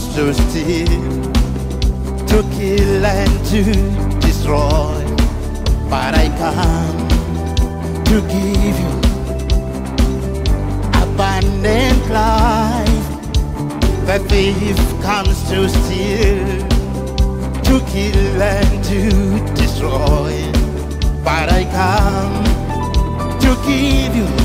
To steal, To kill and to destroy. But I come to give you Abundant life. The thief comes to steal To kill and to destroy. But I come to give you